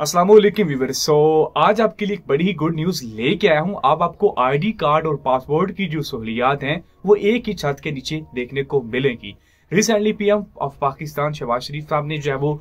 Aslam viewer सो आज आपके लिए एक बड़ी गुड न्यूज़ लेके आया हूँ। अब आपको आईडी कार्ड और पासपोर्ट की जो सहूलियात हैं, वो एक ही छत के नीचे देखने को मिलेंगी। Recently PM of Pakistan Shahbaz Sharif साहब ने जो है वो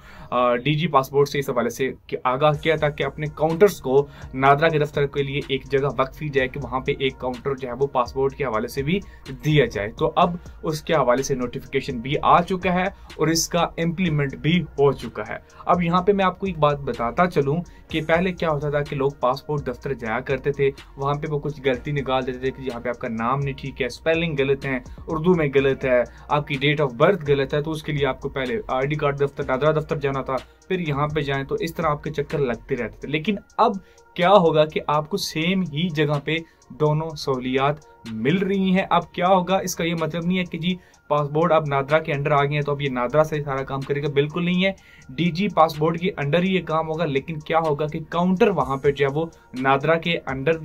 डीजी पासपोर्ट से इस हवाले से आगाह किया था कि अपने काउंटर्स को नादरा के दफ्तर के लिए एक जगह वक्त की जाए कि वहाँ पे एक काउंटर जो है वो पासपोर्ट के हवाले से भी दिया जाए। तो अब उसके हवाले से नोटिफिकेशन भी आ चुका है और इसका इम्प्लीमेंट भी हो चुका है। अब यहाँ पे मैं आपको एक बात बताता चलूँ कि पहले क्या होता था कि लोग पासपोर्ट दफ्तर जाया करते थे, वहाँ पे वो कुछ गलती निकाल देते थे कि यहाँ पे आपका नाम नहीं ठीक है स्पेलिंग गलत है, उर्दू में गलत है, आपकी डेट ऑफ़ बर्थ गलत है तो उसके लिए आपको पहले आईडी कार्ड दफ्तर दादरा दफ्तर जाना था, फिर यहाँ पे जाएँ तो इस तरह आपके चक्कर लगते रहते थे। लेकिन अब क्या होगा कि आपको सेम ही जगह पे दोनों सहूलियात मिल रही हैं। अब क्या होगा? इसका ये मतलब नहीं है कि जी, पासपोर्ट अब नादरा के अंडर आ गए हैं तो अब ये नादरा से सारा काम करेगा। बिल्कुल नहीं है। डीजी पासपोर्ट के अंडर ही ये काम होगा, लेकिन क्या होगा कि काउंटर वहाँ पे जो है वो नादरा के अंडर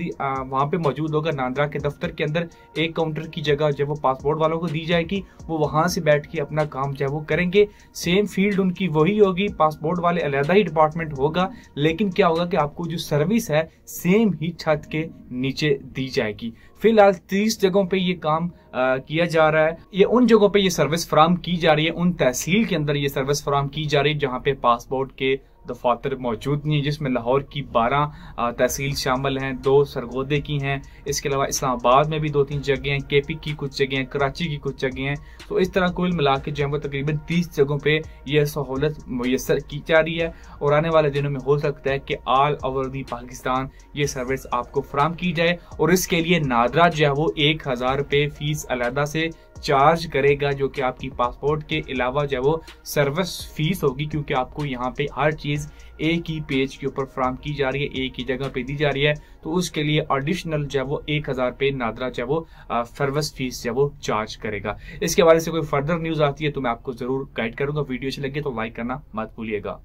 वहाँ पे मौजूद होगा। नादरा के दफ्तर के अंदर एक काउंटर की जगह जब वो पासपोर्ट वालों को दी जाएगी। वो वहाँ से बैठ के अपना काम जो है वो करेंगे। सेम फ़ील्ड उनकी वही होगी। पासपोर्ट वाले अलहदा ही डिपार्टमेंट होगा। लेकिन क्या होगा कि आपको जो सर्विस है, सेम ही छत के नीचे दी जाएगी। फ़िलहाल तीस जगहों पे ये काम किया जा रहा है। ये उन जगहों पे ये सर्विस फराम की जा रही है, उन तहसील के अंदर ये सर्विस फराम की जा रही है जहाँ पे पासपोर्ट के दफातर मौजूद नहीं है, जिसमें लाहौर की बारह तहसील शामिल हैं, दो सरगोदे की हैं। इसके अलावा इस्लामाबाद में भी दो तीन जगह हैं के पी की कुछ जगह हैं, कराची की कुछ जगह हैं। तो इस तरह कुल मिला के जो है वो तकरीबन तीस जगहों पे यह सहूलत मैसर की जा रही है और आने वाले दिनों में हो सकता है कि आल ओवर दी पाकिस्तान ये सर्विस आपको फ्राहम की जाए और इसके लिए नादरा जो है वो एक हज़ार रुपये फ़ीस अलहदा से चार्ज करेगा, जो कि आपकी पासपोर्ट के अलावा जो है वो सर्विस फ़ीस होगी, क्योंकि आपको यहाँ पे हर चीज़ एक ही पेज के ऊपर फ्राम की जा रही है, एक ही जगह पे दी जा रही है। तो उसके लिए एडिशनल जो है वो एक हज़ार पे नादरा जो वो सर्विस फ़ीस जो वो चार्ज करेगा। इसके बारे से कोई फर्दर न्यूज़ आती है तो मैं आपको ज़रूर गाइड करूँगा। वीडियो अच्छी लगे तो लाइक करना मत भूलिएगा।